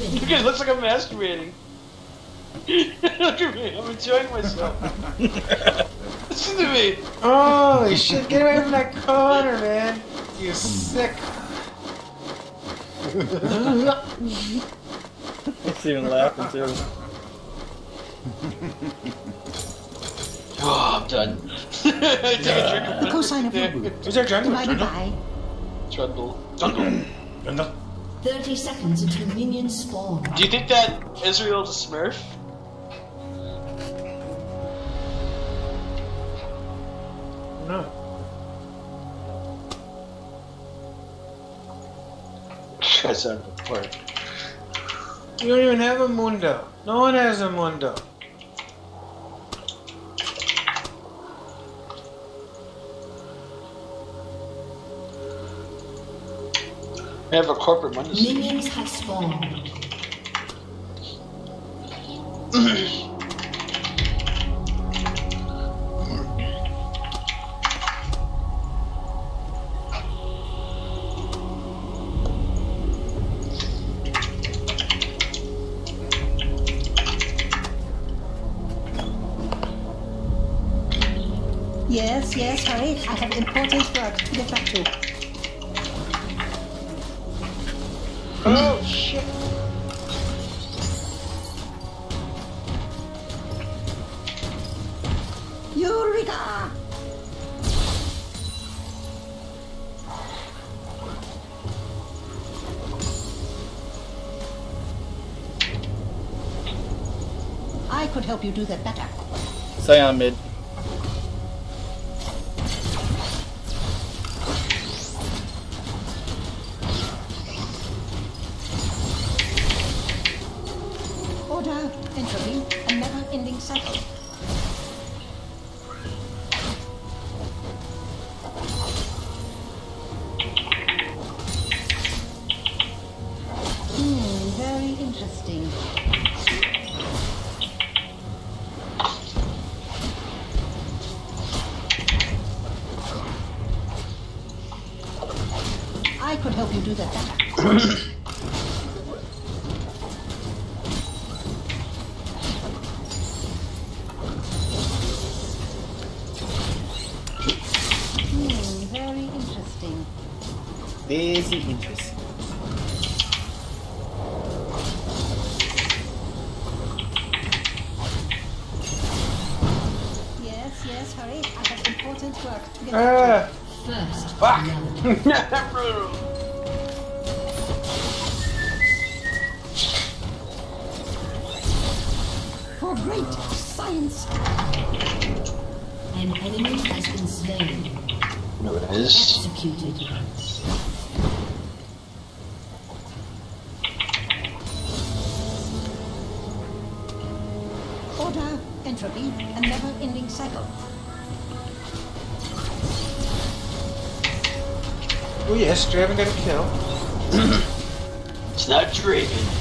Look at it looks like I'm masturbating. Look at me, I'm enjoying myself. Listen to me. Holy shit, get away from that corner, man. You hmm. sick. He's even laughing too. Oh, I'm done. I took a drink of The cosine of your root Is there jungle? divided by Trundle. Trundle. Jungle? 30 seconds until minions spawn. Do you think that Israel's a smurf? No. I sound apart. You don't even have a mundo. No one has a mundo. Have a corporate. Minions have spawned. Eureka! I could help you do that better. Sion mid. Could help you do that better. Hmm, very interesting. Very interesting. An enemy has been slain. No, it is. Executed. Order, entropy, a never-ending cycle. Oh yes, Draven got a kill. It's not Draven.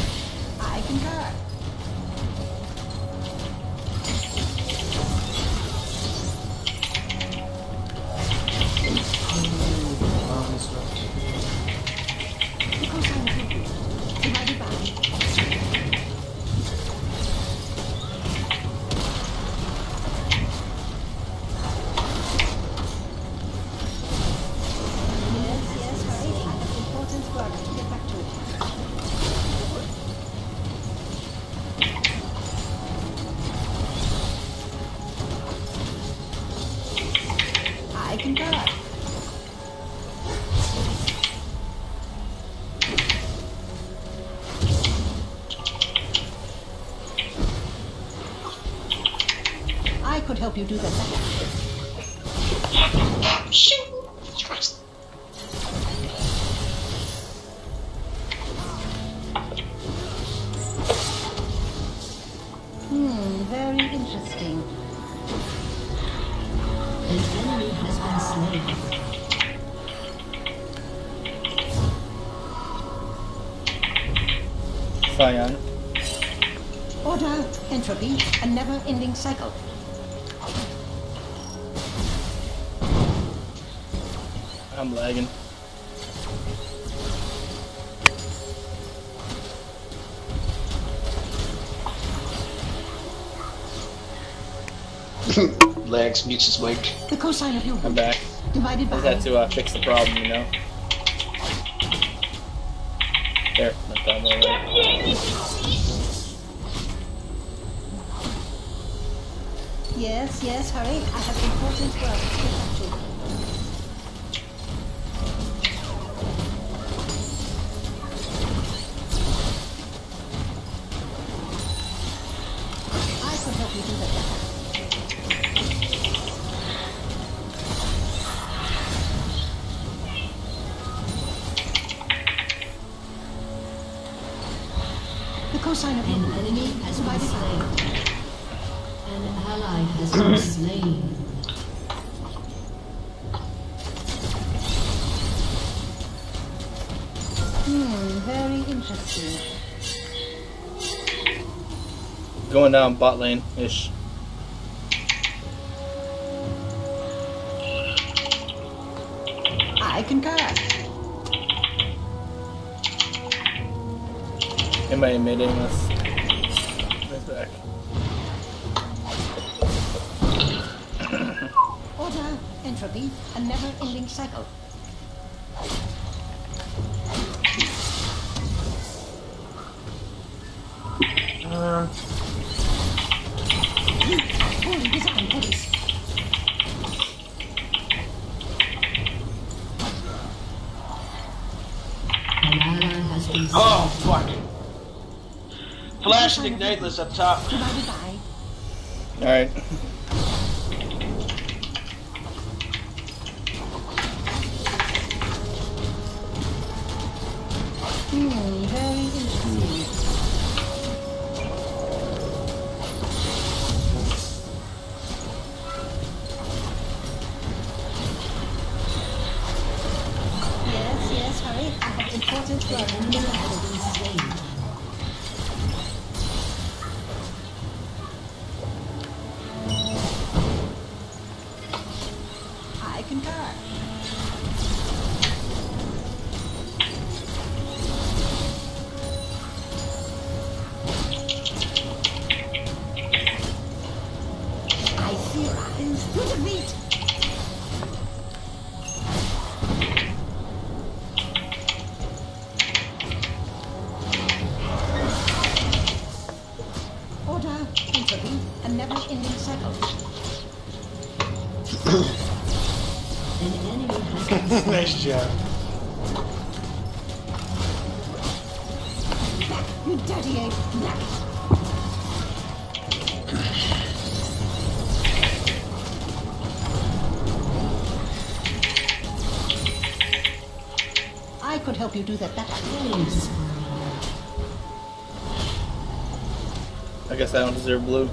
You do that. Hmm, very interesting. An enemy has been slain. Sion. Order, entropy, a never-ending cycle. I'm lagging. Legs mutes his mic. The cosine of your I'm back. Divided by I had to uh, fix the problem, you know. There, not that way. Yes, yes, hurry. I have important work. Going down bot lane ish. I concur. Am I admitting us? Right back. Order, entropy, a never-ending cycle. Uh, Fully designed for this. An ally has been slain. Oh, fuck. Flash and Igniteless up top. Divided by. Alright. Hmm, a never-ending cycle. An enemy has nice job. You dirty ape! Black! I could help you do that better. Killing spree. I guess I don't deserve blue.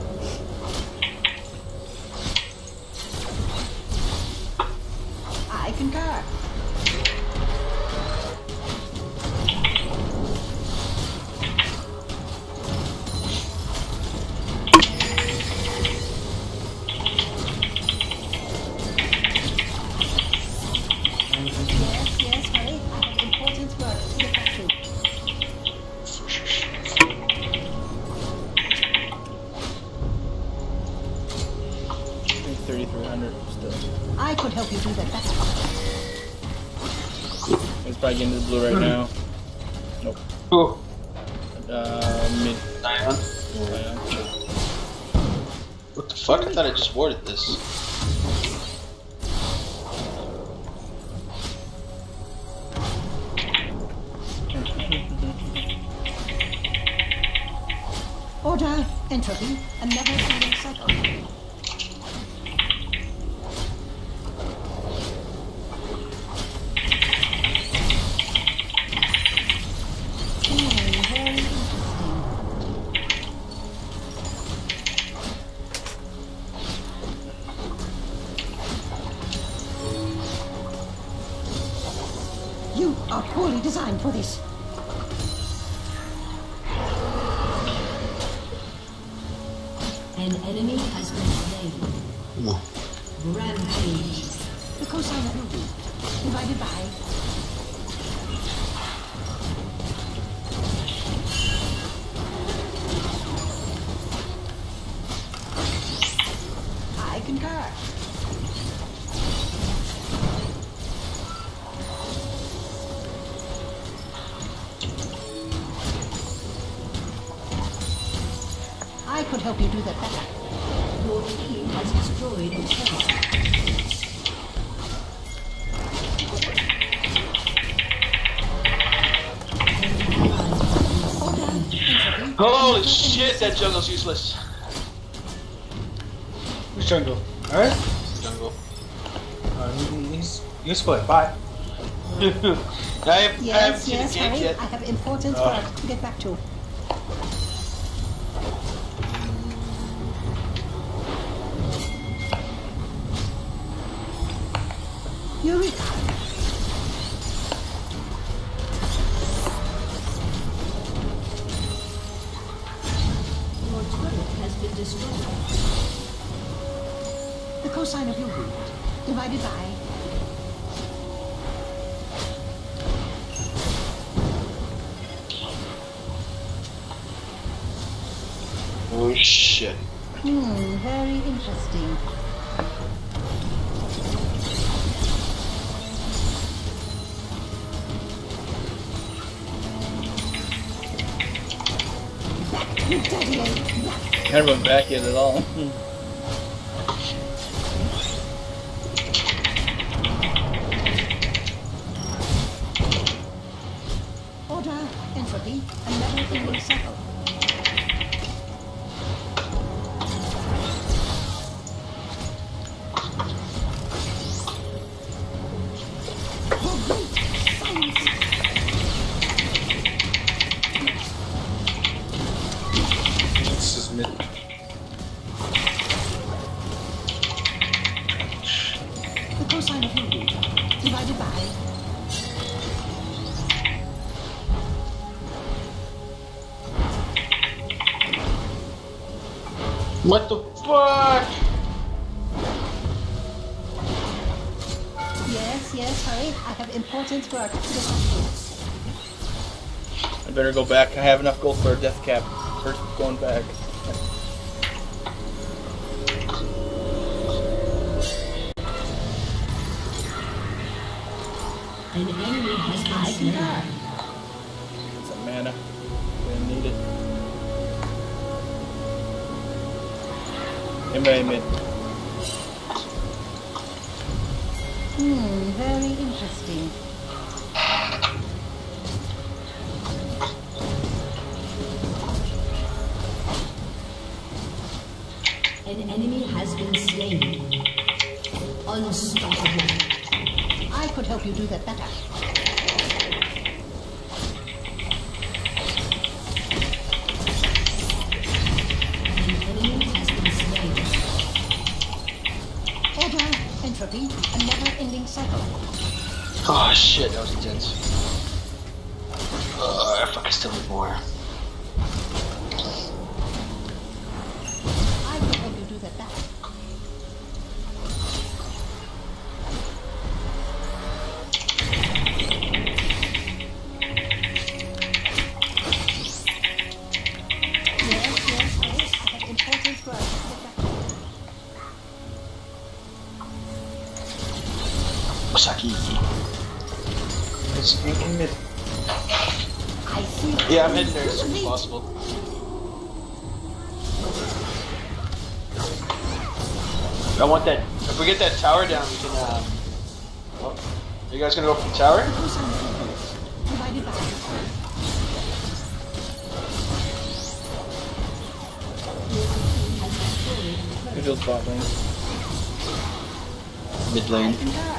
I just warded this. Order, entropy, a never-ending cycle. freaking guy. I could help you do that better. Your team has destroyed the turret. Holy shit, that jungle's useless. Which jungle? Alright? Jungle. Uh, he- he's useful. Bye. I, have, I haven't Yes, seen yes, Harry. yet. I have important Ah. work to get back to. Eureka! I haven't back yet at all. What the fuck? Yes, yes, hurry. I have important work to get. I better go back. I have enough gold for a death cap. First going back. An enemy has been Anybody mid? Hmm, very interesting. An enemy has been slain. Unstoppable. I could help you do that better. Entropy, a never-ending cycle. Oh shit, that was intense. Uh, I fucking still need more. It's in, in mid. Yeah, I'm heading there as soon as possible. I want that. If we get that tower down, we can. Um, oh, are you guys gonna go for the tower? Cosine of your root divided by Visual spot lane. Mid lane. concur.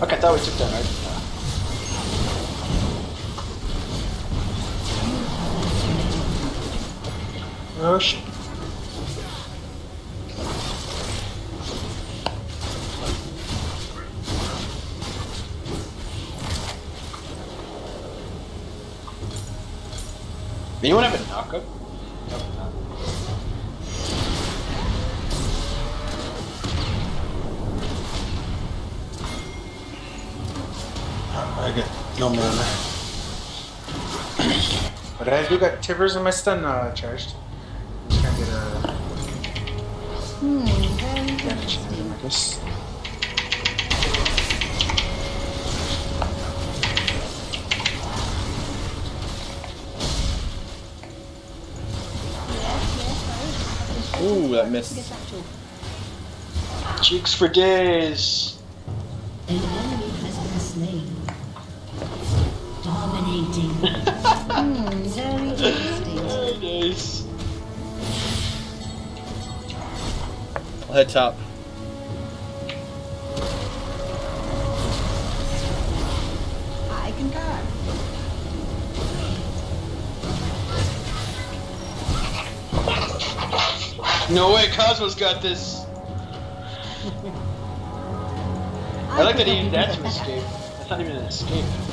Fuck, I thought we took down our. Oh shit. Anyone have a knockup? I got no mana. but I do got Tibbers and my stun uh, charged. Ooh, that missed. Cheeks for days. I'll head top. I concur. No way, Cosmo's got this. I like that he help used you to escape. That's not even an escape.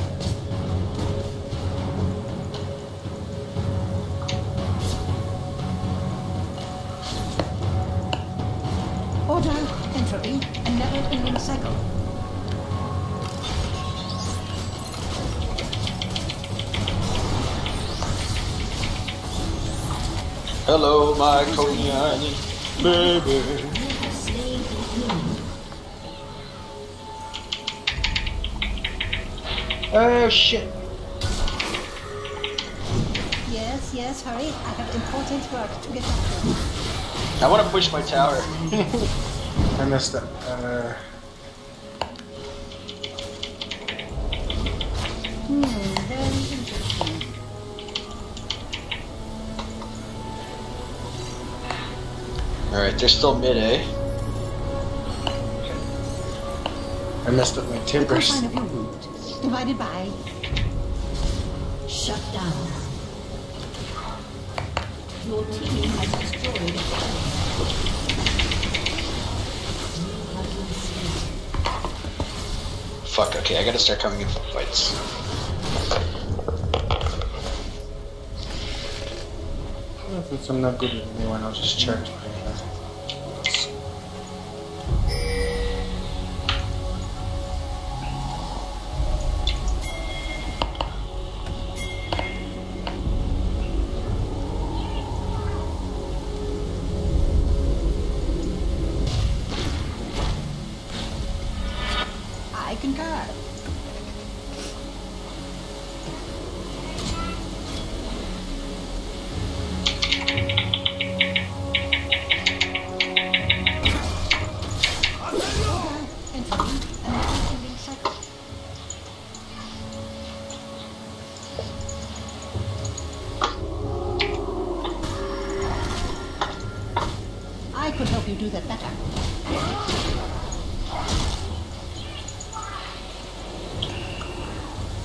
Cycle. Hello, my Coney Island baby. You have slain an enemy. Oh shit. Yes, yes, hurry. I have important work to get back to. I want to push my tower. I messed up. Uh, Hmm, very interesting. Alright, they're still mid, eh? I messed up my The timbers. cosine of your root, divided by Shut down. Your team has destroyed a turret. You have been slain. Fuck, okay, I gotta start coming in for fights. I'm not good with anyone, I'll just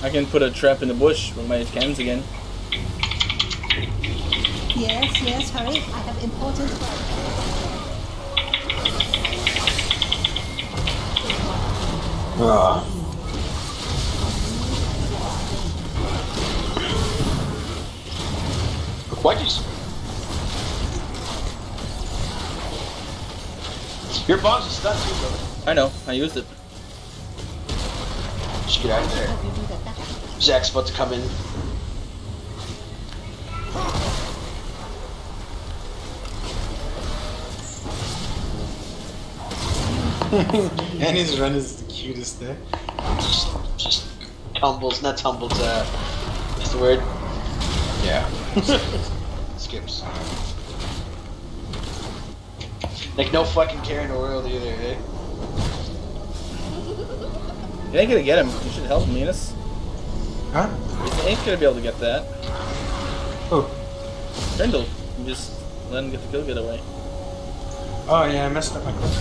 I can put a trap in the bush with my cams again. Yes, yes, hurry. I have important work. Ah. Why'd you... s- Your bomb's a stun too, brother. I know, I used it. Just get out of there. Zac's about to come in. and his run is the cutest there. Just, just tumbles, not tumbles, uh... What's the word? Yeah. Skips. Like no fucking care in the world either, eh? You ain't gonna get him. You should help Minas. Huh? You ain't gonna be able to get that. Oh. Grindel. You just let him get the kill get away. Oh yeah, I messed up my clip.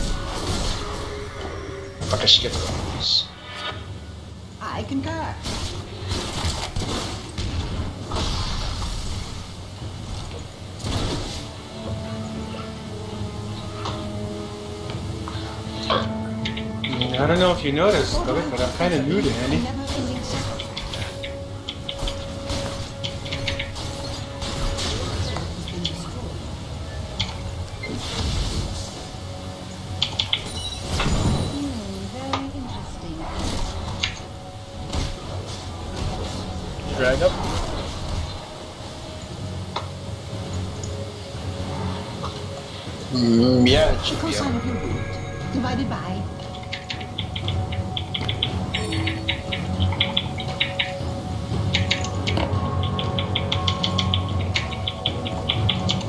Fuck, I skipped those. I concur. I don't know if you noticed, but I'm kind of new to Annie.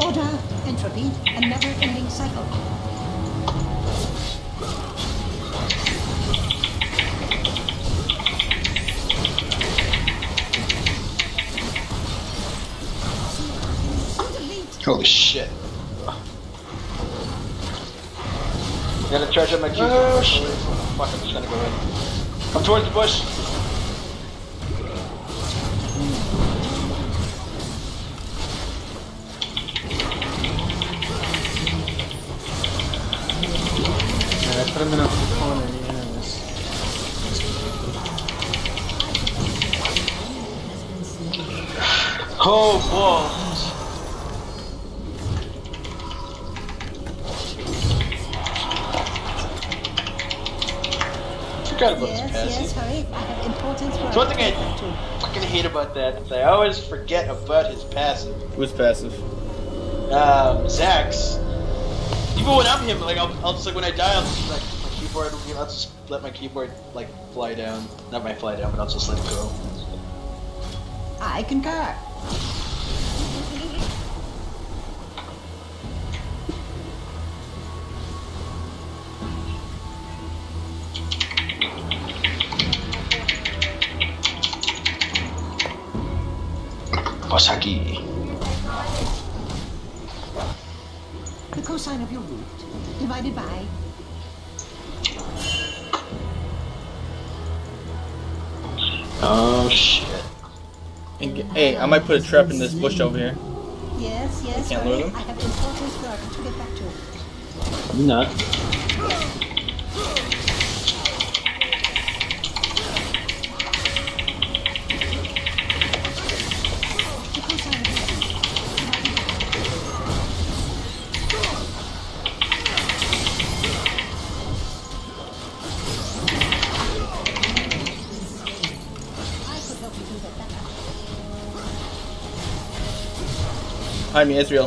Order, entropy, Hurry, a never-ending cycle. Holy shit. I gotta charge up my Q. Oh, shit. Fuck, I'm just gonna go in. Come towards the bush. Oh, balls. Forgot about this Yes, passing. yes, hurry. I have important work It's one thing I get back fucking hate about that. is I always forget about his passive. Who's passive? Um, Zac's. Even when I'm him, like I'll, I'll just like when I die, I'll just like my keyboard. will be- I'll just let my keyboard like fly down. Not my fly down, but I'll just let it go. I concur. Osaki. The cosine of your root divided by Oh shit. And get- Hey, I might put a trap in this bush over here. yes, yes, can't hurry. lure them? I have important work to get back to. I'm not. Hi, me, Israel.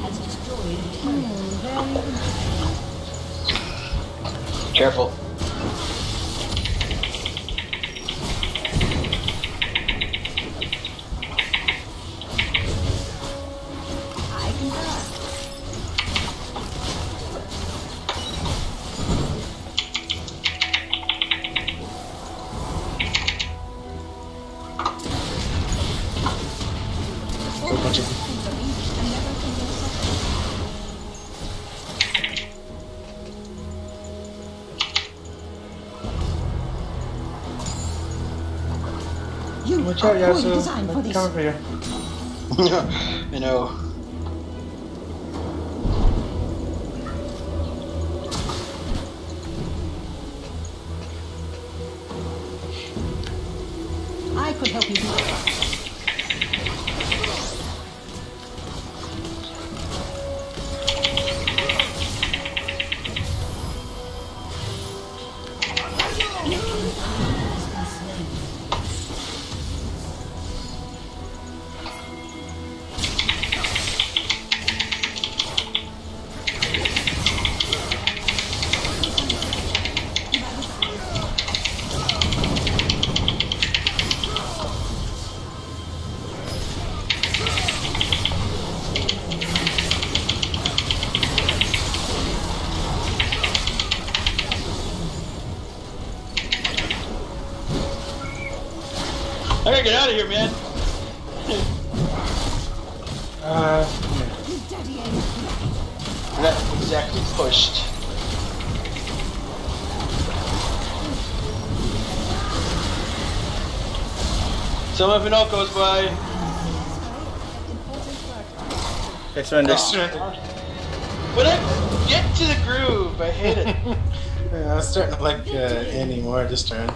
Has destroyed a turret. Very interesting. Careful. You Watch are out, poorly designed for Yasuo. this. Coming for you. I know. I could help you get out of here, man. Uh, You dirty ape. I got exactly pushed. Some of it all goes by. Important work. I surrender. surrender. When I get to the groove, I hate it. yeah, I was starting to like uh, Andy more this turn.